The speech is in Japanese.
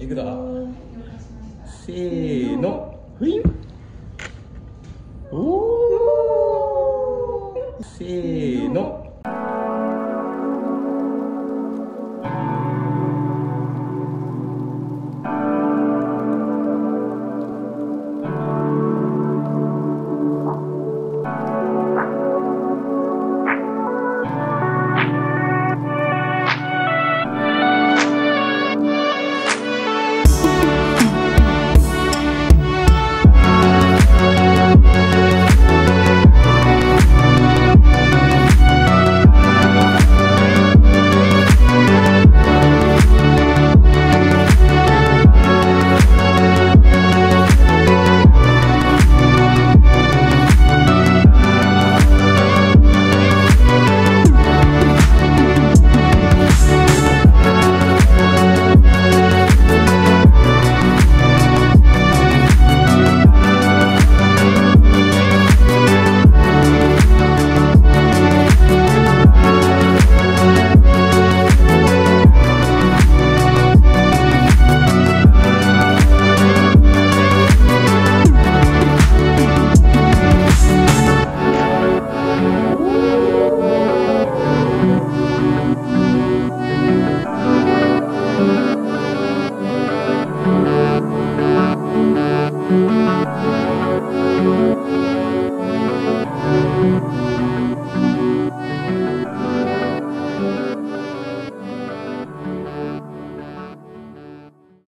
いくぞ。せーの。ふいん。おーせーの。